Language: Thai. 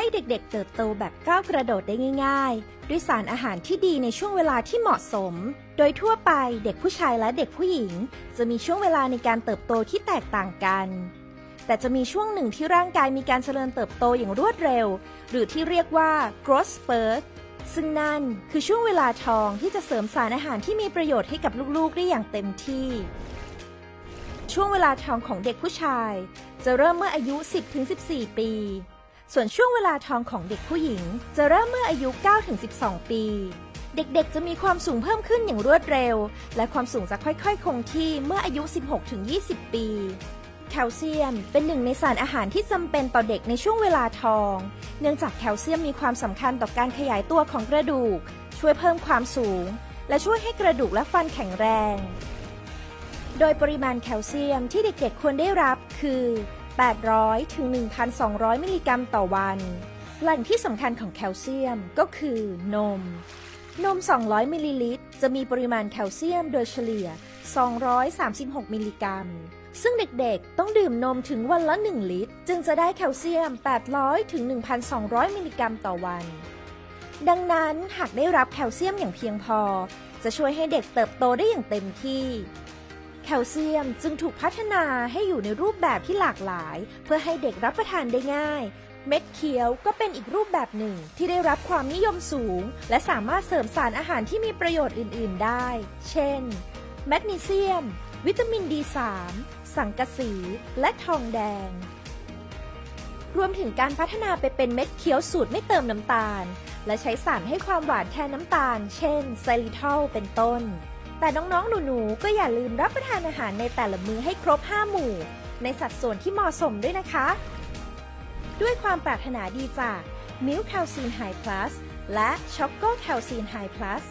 ให้เด็กๆเติบโตแบบก้าวกระโดดได้ง่าย ๆ ด้วยสารอาหารที่ดีในช่วงเวลาที่เหมาะสม โดยทั่วไปเด็กผู้ชายและเด็กผู้หญิง จะมีช่วงเวลาในการเติบโตที่แตกต่างกัน แต่จะมีช่วงหนึ่งที่ร่างกายมีการเจริญเติบโตอย่างรวดเร็ว หรือที่เรียกว่า growth spurt ซึ่งนั่นคือช่วงเวลาทองที่จะเสริมสารอาหารที่มีประโยชน์ให้กับลูกๆได้อย่างเต็มที่ ช่วงเวลาทองของเด็กผู้ชาย จะเริ่มเมื่ออายุ 10-14 ปี ส่วนช่วงเวลาทองของเด็กผู้หญิง จะเริ่มเมื่ออายุ 9-12 ปี เด็กๆ จะมีความสูงเพิ่มขึ้นอย่างรวดเร็ว และความสูงจะค่อยๆ คงที่เมื่ออายุ 16-20 ปี แคลเซียมเป็นหนึ่งในสารอาหารที่จำเป็นต่อเด็กในช่วงเวลาทอง เนื่องจากแคลเซียมมีความสำคัญต่อการขยายตัวของกระดูก ช่วยเพิ่มความสูง และช่วยให้กระดูกและฟันแข็งแรง โดยปริมาณแคลเซียมที่เด็กๆ ควรได้รับคือ 800 ถึง 1,200 มิลลิกรัมต่อวัน แหล่งที่สำคัญของแคลเซียมก็คือนม นม 200 มิลลิลิตร จะมีปริมาณแคลเซียมโดยเฉลี่ย 236 มิลลิกรัม ซึ่งเด็กๆ ต้องดื่มนมถึงวันละ 1 ลิตร จึงจะได้แคลเซียม 800 ถึง 1,200 มิลลิกรัมต่อวัน ดังนั้นหากได้รับแคลเซียมอย่างเพียงพอ จะช่วยให้เด็กเติบโตได้อย่างเต็มที่ แคลเซียมจึงถูกพัฒนาให้อยู่ในรูปแบบที่หลากหลาย เพื่อให้เด็กรับประทานได้ง่าย เม็ดเคี้ยวก็เป็นอีกรูปแบบหนึ่งที่ได้รับความนิยมสูง และสามารถเสริมสารอาหารที่มีประโยชน์อื่น ๆ ได้ เช่น แมกนีเซียม วิตามิน D3 สังกะสี และทองแดง รวมถึงการพัฒนาไปเป็นเม็ดเคี้ยวสูตรไม่เติมน้ำตาล และใช้สารให้ความหวานแทนน้ำตาล เช่นไซลิทอลเป็นต้น แต่น้องๆ หนูๆ ก็อย่าลืมรับประทานอาหารในแต่ละมื้อให้ครบ 5 หมู่ ในสัดส่วนที่เหมาะสมด้วยนะคะ ด้วยความปรารถนาดีจากมิลค์แคลซีนไฮพลัสและช็อกโกแคลซีนไฮพลัส